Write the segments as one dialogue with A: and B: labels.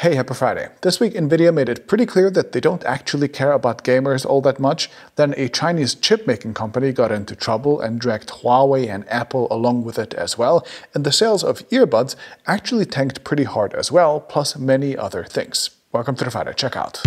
A: Hey, happy Friday. This week Nvidia made it pretty clear that they don't actually care about gamers all that much. Then a Chinese chip making company got into trouble and dragged Huawei and Apple along with it as well. And the sales of earbuds actually tanked pretty hard as well, plus many other things. Welcome to the Friday Checkout.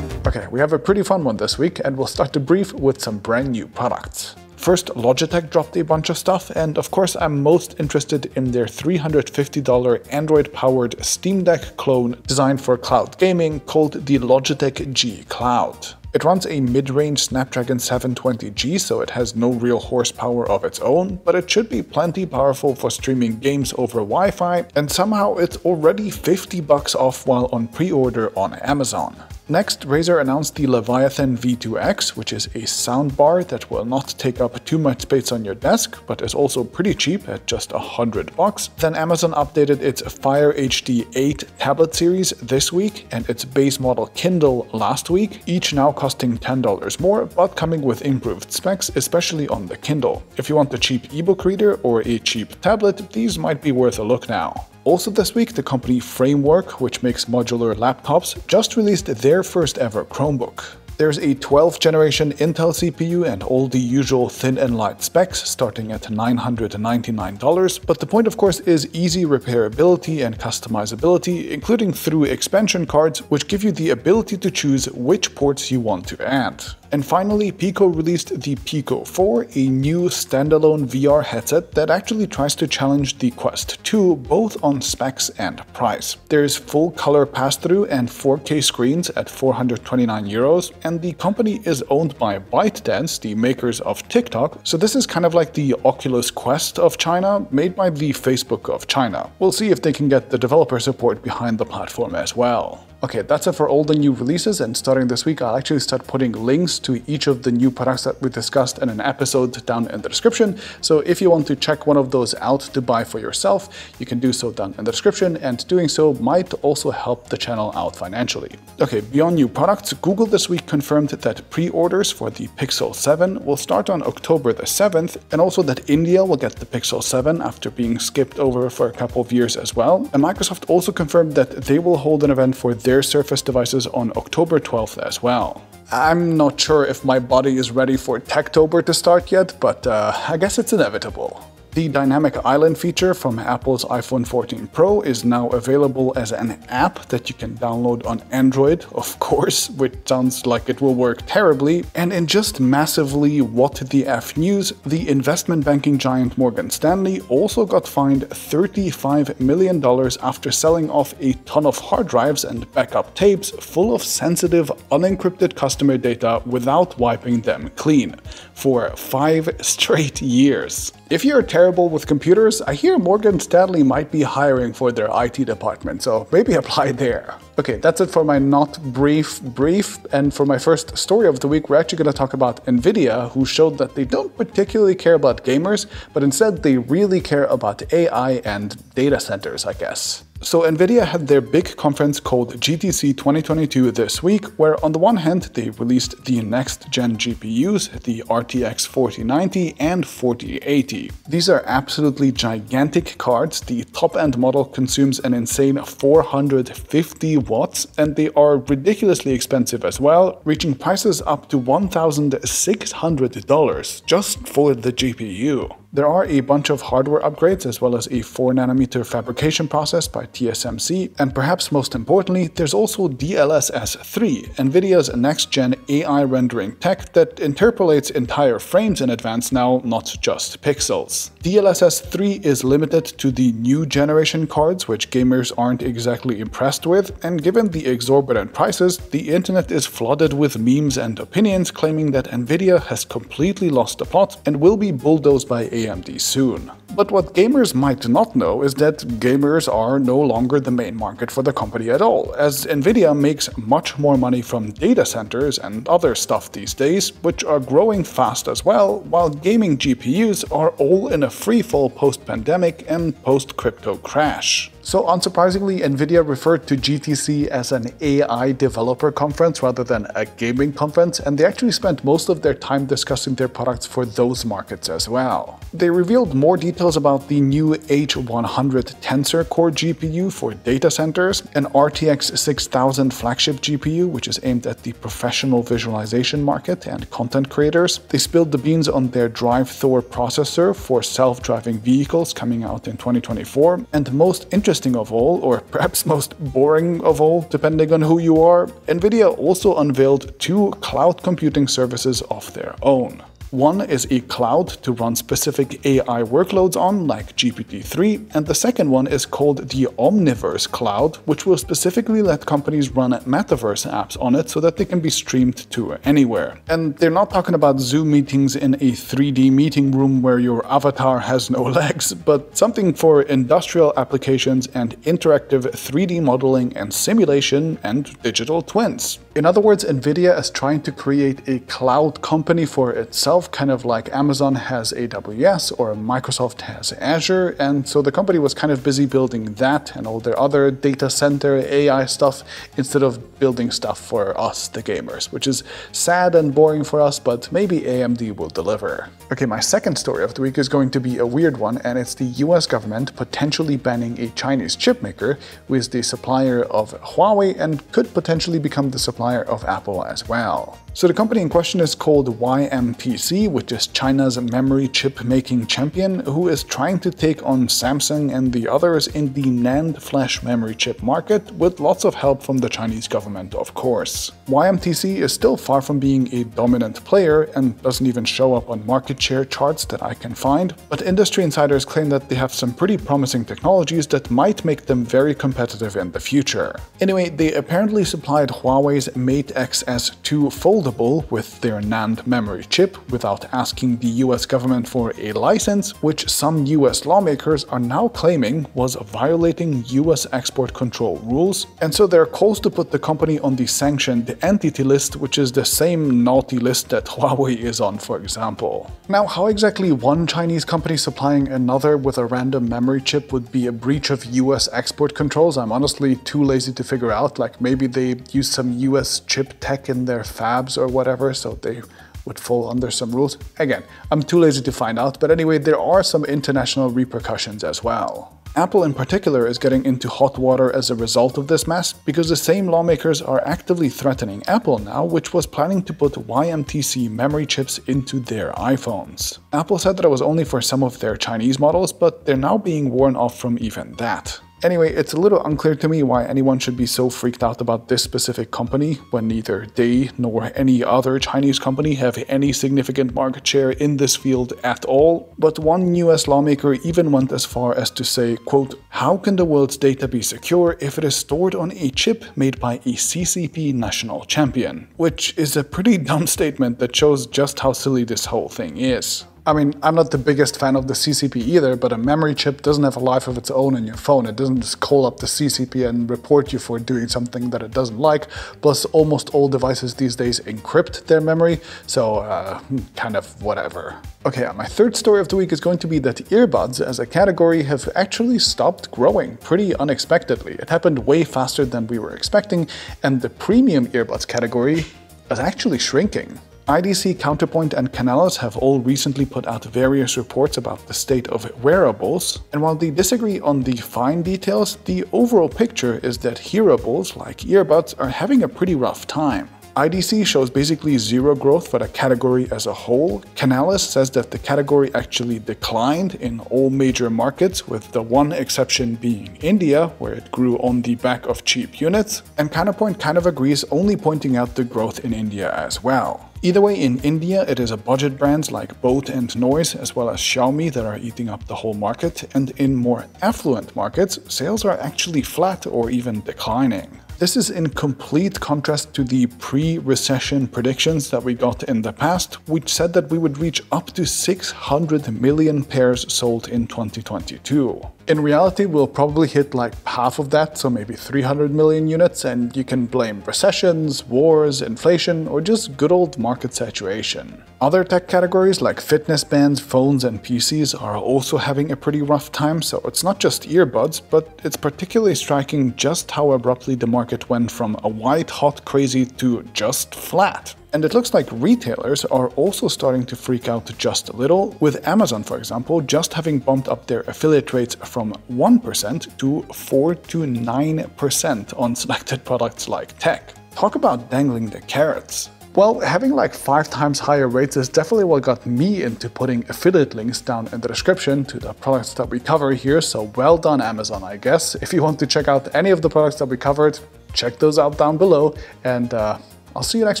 A: Okay, we have a pretty fun one this week, and we'll start the brief with some brand new products. First, Logitech dropped a bunch of stuff, and of course I'm most interested in their $350 Android-powered Steam Deck clone designed for cloud gaming called the Logitech G Cloud. It runs a mid-range Snapdragon 720G, so it has no real horsepower of its own, but it should be plenty powerful for streaming games over Wi-Fi, and somehow it's already 50 bucks off while on pre-order on Amazon. Next, Razer announced the Leviathan V2X, which is a soundbar that will not take up too much space on your desk, but is also pretty cheap at just 100 bucks. Then Amazon updated its Fire HD 8 tablet series this week and its base model Kindle last week, each now costing $10 more, but coming with improved specs, especially on the Kindle. If you want a cheap ebook reader or a cheap tablet, these might be worth a look now. Also this week, the company Framework, which makes modular laptops, just released their first ever Chromebook. There's a 12th generation Intel CPU and all the usual thin and light specs starting at $999, but the point of course is easy repairability and customizability, including through expansion cards which give you the ability to choose which ports you want to add. And finally, Pico released the Pico 4, a new standalone VR headset that actually tries to challenge the Quest 2 both on specs and price. There's full color pass-through and 4K screens at 429 euros, and the company is owned by ByteDance, the makers of TikTok, so this is kind of like the Oculus Quest of China, made by the Facebook of China. We'll see if they can get the developer support behind the platform as well. Okay, that's it for all the new releases, and starting this week, I'll actually start putting links to each of the new products that we discussed in an episode down in the description. So if you want to check one of those out to buy for yourself, you can do so down in the description, and doing so might also help the channel out financially. Okay, beyond new products, Google this week confirmed that pre-orders for the Pixel 7 will start on October the 7th, and also that India will get the Pixel 7 after being skipped over for a couple of years as well. And Microsoft also confirmed that they will hold an event for their their Surface devices on October 12th as well. I'm not sure if my body is ready for Techtober to start yet, but uh, I guess it's inevitable. The Dynamic Island feature from Apple's iPhone 14 Pro is now available as an app that you can download on Android, of course, which sounds like it will work terribly. And in just massively what the F news, the investment banking giant Morgan Stanley also got fined $35 million after selling off a ton of hard drives and backup tapes full of sensitive, unencrypted customer data without wiping them clean for five straight years. If you're terrible with computers, I hear Morgan Stanley might be hiring for their IT department, so maybe apply there. Okay, that's it for my not brief brief. And for my first story of the week, we're actually going to talk about NVIDIA, who showed that they don't particularly care about gamers, but instead they really care about AI and data centers, I guess. So Nvidia had their big conference called GTC 2022 this week, where on the one hand they released the next gen GPUs, the RTX 4090 and 4080. These are absolutely gigantic cards, the top end model consumes an insane 450 watts and they are ridiculously expensive as well, reaching prices up to $1,600 just for the GPU. There are a bunch of hardware upgrades as well as a 4nm fabrication process by TSMC, and perhaps most importantly, there's also DLSS3, NVIDIA's next-gen AI rendering tech that interpolates entire frames in advance now, not just pixels. DLSS3 is limited to the new generation cards, which gamers aren't exactly impressed with, and given the exorbitant prices, the internet is flooded with memes and opinions claiming that NVIDIA has completely lost the plot and will be bulldozed by AI AMD soon. But what gamers might not know is that gamers are no longer the main market for the company at all, as Nvidia makes much more money from data centers and other stuff these days, which are growing fast as well, while gaming GPUs are all in a freefall post-pandemic and post-crypto crash. So unsurprisingly, Nvidia referred to GTC as an AI developer conference rather than a gaming conference, and they actually spent most of their time discussing their products for those markets as well. They revealed more details about the new H100 Tensor Core GPU for data centers, an RTX 6000 flagship GPU, which is aimed at the professional visualization market and content creators. They spilled the beans on their Drive Thor processor for self-driving vehicles coming out in 2024, and most interesting interesting of all, or perhaps most boring of all, depending on who you are, NVIDIA also unveiled two cloud computing services of their own. One is a cloud to run specific AI workloads on, like GPT-3, and the second one is called the Omniverse Cloud, which will specifically let companies run metaverse apps on it so that they can be streamed to anywhere. And they're not talking about Zoom meetings in a 3D meeting room where your avatar has no legs, but something for industrial applications and interactive 3D modeling and simulation and digital twins. In other words, NVIDIA is trying to create a cloud company for itself, kind of like Amazon has AWS or Microsoft has Azure. And so the company was kind of busy building that and all their other data center AI stuff instead of building stuff for us, the gamers, which is sad and boring for us, but maybe AMD will deliver. Okay, my second story of the week is going to be a weird one, and it's the US government potentially banning a Chinese chipmaker who is the supplier of Huawei and could potentially become the supplier of Apple as well. So the company in question is called YMTC, which is China's memory chip making champion, who is trying to take on Samsung and the others in the NAND flash memory chip market with lots of help from the Chinese government, of course. YMTC is still far from being a dominant player and doesn't even show up on market share charts that I can find, but industry insiders claim that they have some pretty promising technologies that might make them very competitive in the future. Anyway, they apparently supplied Huawei's Mate XS2 Fold foldable with their NAND memory chip without asking the US government for a license, which some US lawmakers are now claiming was violating US export control rules, and so they're close to put the company on the sanctioned entity list, which is the same naughty list that Huawei is on, for example. Now, how exactly one Chinese company supplying another with a random memory chip would be a breach of US export controls, I'm honestly too lazy to figure out. Like maybe they use some US chip tech in their fabs or whatever, so they would fall under some rules. Again, I'm too lazy to find out, but anyway, there are some international repercussions as well. Apple in particular is getting into hot water as a result of this mess because the same lawmakers are actively threatening Apple now, which was planning to put YMTC memory chips into their iPhones. Apple said that it was only for some of their Chinese models, but they're now being warned off from even that. Anyway, it's a little unclear to me why anyone should be so freaked out about this specific company when neither they nor any other Chinese company have any significant market share in this field at all. But one US lawmaker even went as far as to say, quote, how can the world's data be secure if it is stored on a chip made by a CCP national champion? Which is a pretty dumb statement that shows just how silly this whole thing is. I mean, I'm not the biggest fan of the CCP either, but a memory chip doesn't have a life of its own in your phone. It doesn't just call up the CCP and report you for doing something that it doesn't like. Plus, almost all devices these days encrypt their memory, so uh, kind of whatever. Okay, my third story of the week is going to be that earbuds as a category have actually stopped growing pretty unexpectedly. It happened way faster than we were expecting, and the premium earbuds category is actually shrinking. IDC, Counterpoint, and Canalys have all recently put out various reports about the state of wearables, and while they disagree on the fine details, the overall picture is that hearables, like earbuds, are having a pretty rough time. IDC shows basically zero growth for the category as a whole. Canalys says that the category actually declined in all major markets, with the one exception being India, where it grew on the back of cheap units. And Counterpoint kind of agrees, only pointing out the growth in India as well. Either way, in India, it is a budget brands like Boat and Noise, as well as Xiaomi, that are eating up the whole market, and in more affluent markets, sales are actually flat or even declining. This is in complete contrast to the pre-recession predictions that we got in the past, which said that we would reach up to 600 million pairs sold in 2022. In reality, we'll probably hit like half of that, so maybe 300 million units, and you can blame recessions, wars, inflation, or just good old market saturation. Other tech categories like fitness bands, phones, and PCs are also having a pretty rough time, so it's not just earbuds, but it's particularly striking just how abruptly the market went from a white hot crazy to just flat. And it looks like retailers are also starting to freak out just a little, with Amazon, for example, just having bumped up their affiliate rates from 1% to 4 to 9% on selected products like tech. Talk about dangling the carrots. Well, having like five times higher rates is definitely what got me into putting affiliate links down in the description to the products that we cover here, so well done Amazon, I guess. If you want to check out any of the products that we covered, check those out down below, and uh, I'll see you next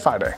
A: Friday.